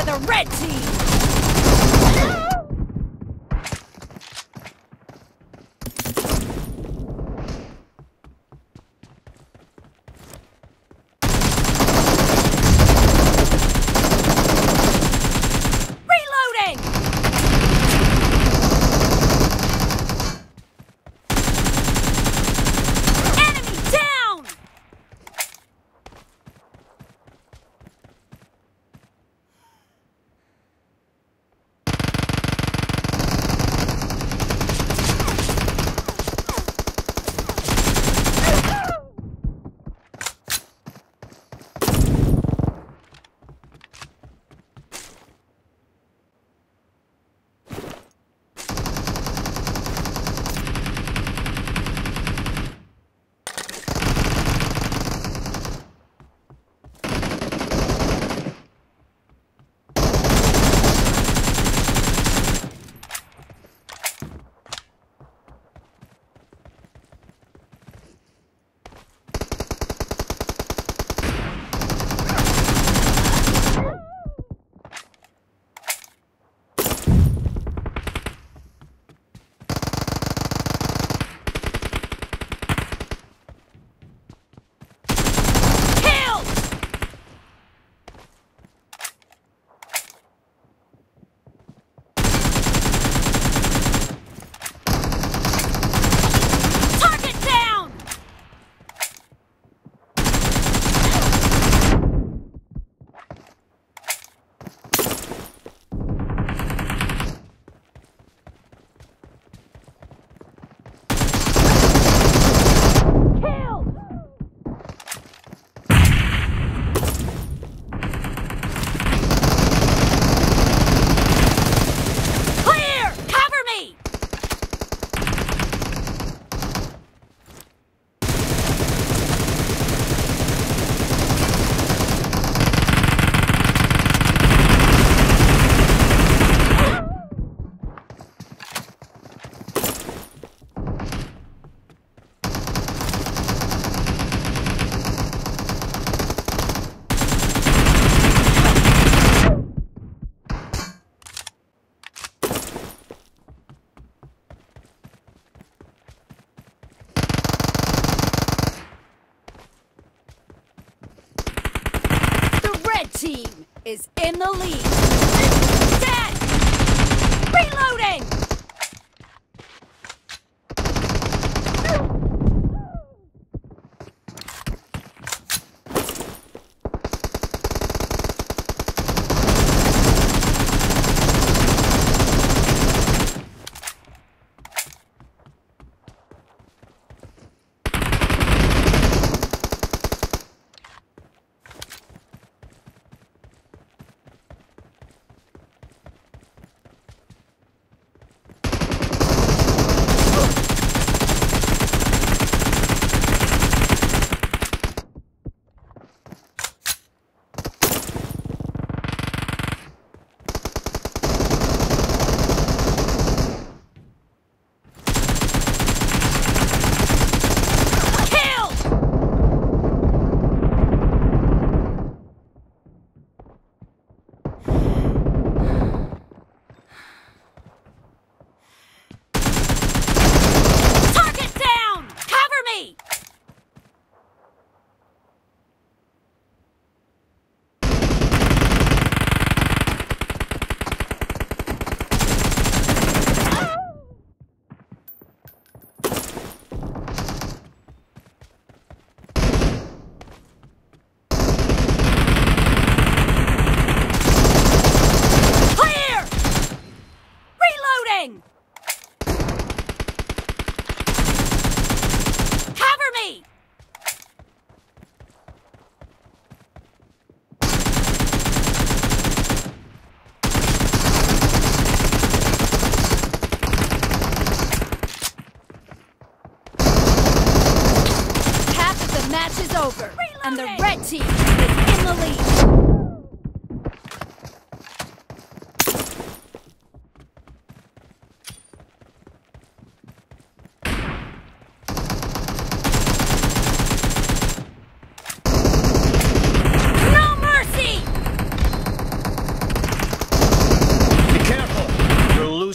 for the red team! Red team is in the lead. Dead! Reloading!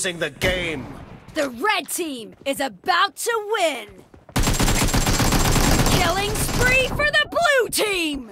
Losing the game. The red team is about to win! Killing spree for the blue team!